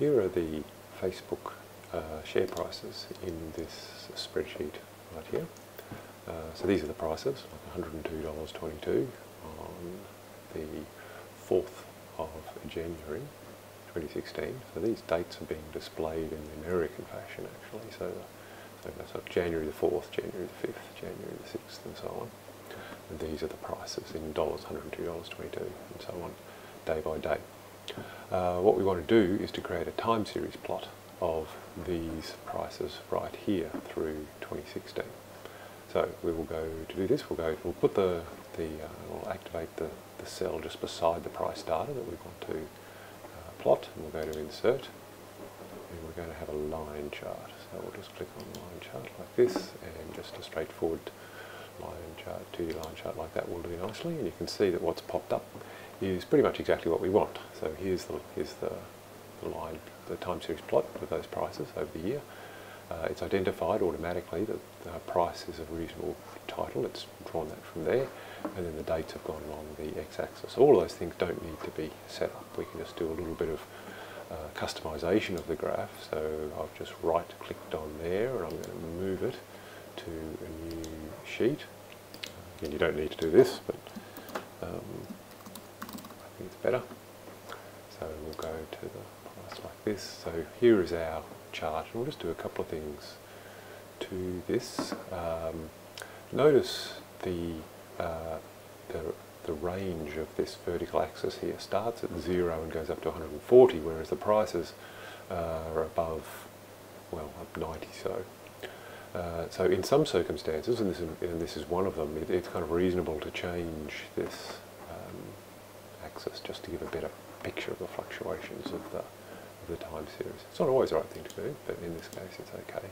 Here are the Facebook uh, share prices in this spreadsheet right here. Uh, so these are the prices, like $102.22 on the 4th of January 2016. So these dates are being displayed in the American fashion actually. So, so that's like January the 4th, January the 5th, January the 6th and so on. And these are the prices in dollars, $102.22 and so on, day by day. Uh, what we want to do is to create a time series plot of these prices right here through 2016. So we will go to do this. We'll go. We'll put the the. Uh, we'll activate the the cell just beside the price data that we want to uh, plot, and we'll go to insert, and we're going to have a line chart. So we'll just click on line chart like this, and just a straightforward line chart, 2D line chart like that will do nicely. And you can see that what's popped up is pretty much exactly what we want. So here's the here's the, the line, the time series plot with those prices over the year. Uh, it's identified automatically that the price is a reasonable title. It's drawn that from there, and then the dates have gone along the x-axis. All of those things don't need to be set up. We can just do a little bit of uh, customization of the graph. So I've just right-clicked on there, and I'm going to move it to a new sheet. Again, you don't need to do this, but um, It's better. So we'll go to the price like this. So here is our chart. And we'll just do a couple of things to this. Um, notice the, uh, the, the range of this vertical axis here starts at zero and goes up to 140, whereas the prices uh, are above, well, up 90 so. Uh, so in some circumstances, and this, is, and this is one of them, it, it's kind of reasonable to change this um, axis just to give a better picture of the fluctuations of the the time series. It's not always the right thing to do, but in this case it's okay.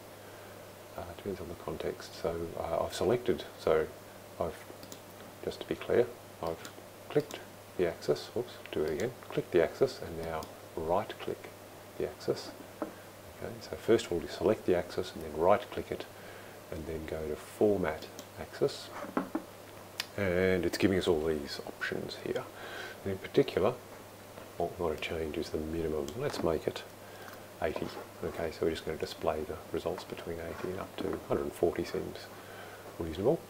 Uh, depends on the context. So uh, I've selected, so I've, just to be clear, I've clicked the axis, oops, do it again, click the axis and now right click the axis. Okay, so first of all you select the axis and then right click it and then go to format axis and it's giving us all these options here. In particular, what we want to change is the minimum. Let's make it 80. Okay, so we're just going to display the results between 80 and up to 140 seems reasonable.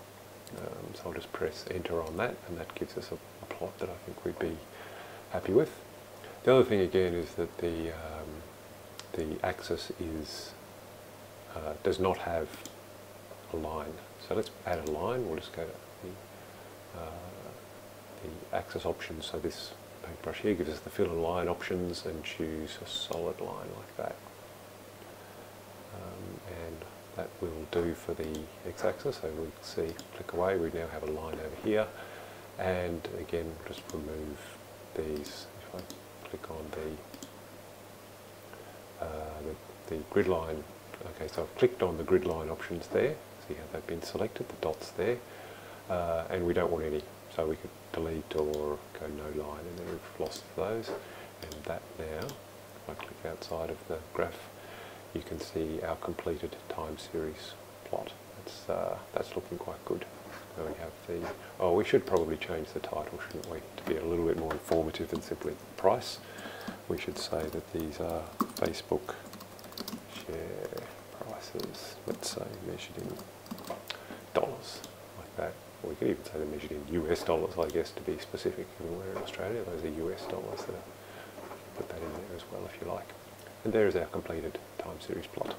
Um, so I'll just press enter on that and that gives us a, a, plot that I think we'd be happy with. The other thing again is that the, um, the axis is, uh, does not have a line. So let's add a line. We'll just go to the, uh, the axis options. So this paintbrush here gives us the fill and line options and choose a solid line like that. Um, and that will do for the x-axis. So we see, click away, we now have a line over here. And again, just remove these. If I click on the, uh, the, the grid line, okay, so I've clicked on the grid line options there. See how they've been selected, the dots there. Uh, and we don't want any so we could delete or go no line and then we've lost those. And that now, if I click outside of the graph, you can see our completed time series plot. That's, uh, that's looking quite good. So we have the, oh we should probably change the title, shouldn't we, to be a little bit more informative than simply price. We should say that these are Facebook share prices, let's say measured in dollars, that. We could even say they're measured in US dollars, I guess, to be specific, given we're in Australia. Those are US dollars. There. Put that in there as well if you like. And there is our completed time series plot.